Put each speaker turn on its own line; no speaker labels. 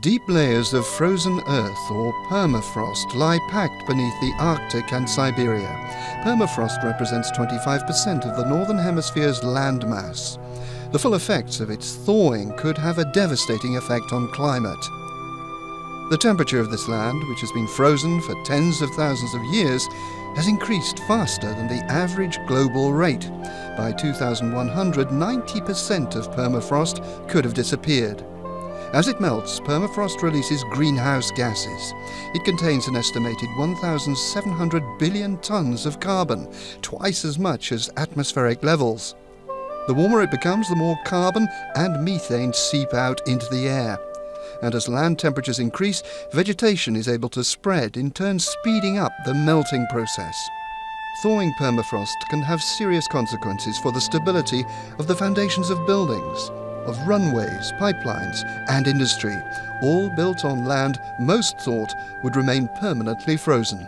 Deep layers of frozen earth or permafrost lie packed beneath the Arctic and Siberia. Permafrost represents 25% of the Northern Hemisphere's landmass. The full effects of its thawing could have a devastating effect on climate. The temperature of this land, which has been frozen for tens of thousands of years, has increased faster than the average global rate. By 2100, 90% of permafrost could have disappeared. As it melts, permafrost releases greenhouse gases. It contains an estimated 1,700 billion tons of carbon, twice as much as atmospheric levels. The warmer it becomes, the more carbon and methane seep out into the air. And as land temperatures increase, vegetation is able to spread, in turn speeding up the melting process. Thawing permafrost can have serious consequences for the stability of the foundations of buildings, of runways, pipelines, and industry, all built on land most thought would remain permanently frozen.